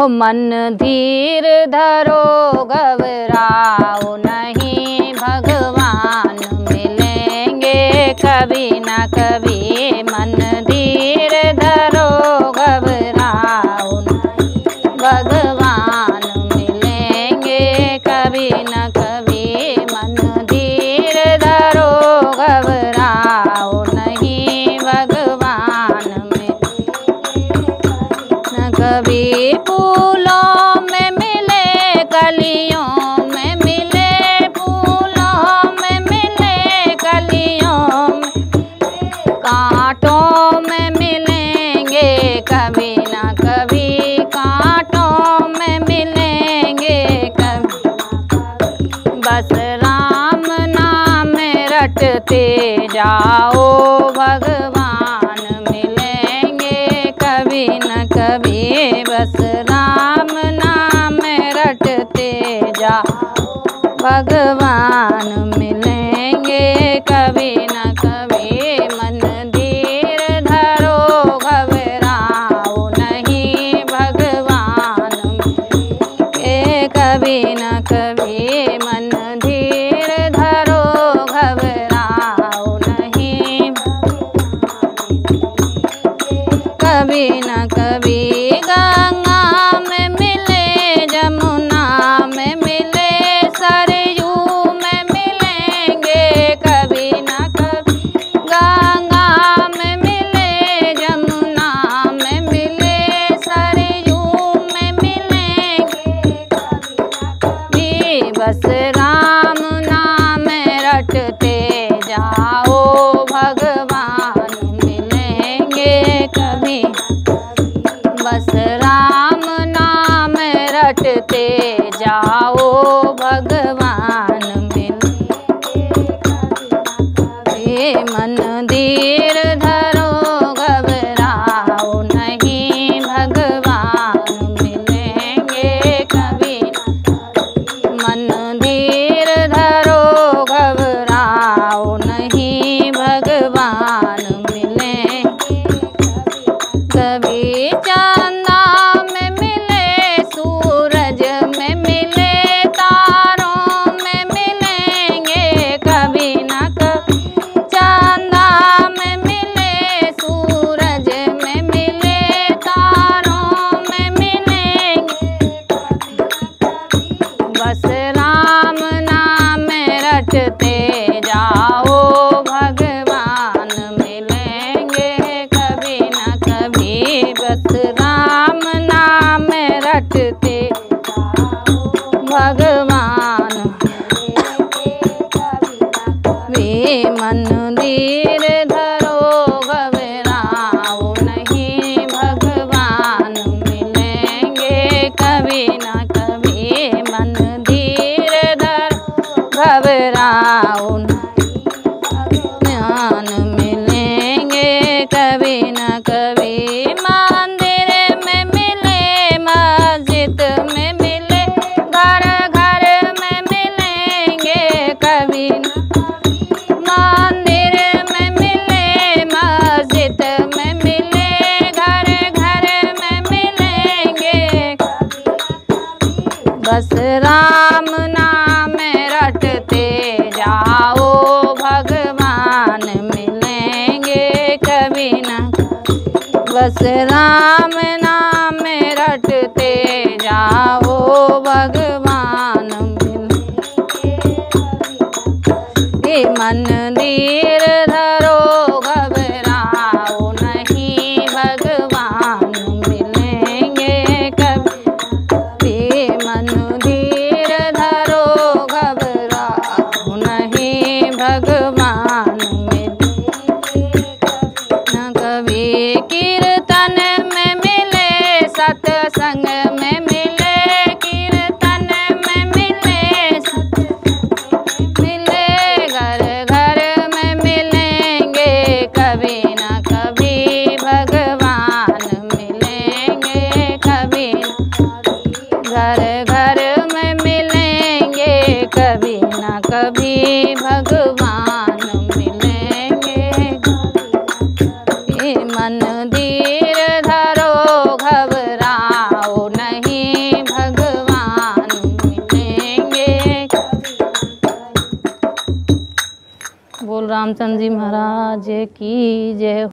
हो मन धीर धरो घबराओ नहीं। भगवान मिलेंगे कभी न कभी कभी फूलों में मिले कलियों में मिले, फूलों में मिले कलियों में कांटों में मिलेंगे, कभी न कभी कांटों में मिलेंगे कभी। बस राम नाम रटते जाओ कभी बस राम नाम रटते जाओ भगवान मिलेंगे कभी न कभी मन धीर धरो, घबराओ नहीं। भगवान मिलेंगे कभी न कभी कभी न कभी गंगा में मिले, जमुना में मिले, सरयू में मिलेंगे। कभी न कभी गंगा में मिले, जमुना में मिले, सरयू में मिलेंगे। कभी बस कभी भगवान। वे मन धीर बस राम नाम रटते जाओ, भगवान मिलेंगे कभी न। बस राम नाम रटते जाओ, भगवान मिलेंगे मन भगवान मिलेंगे। मन धीर धरो, घबराओ नहीं। भगवान मिलेंगे। बोल रामचंद्र जी महाराज की जय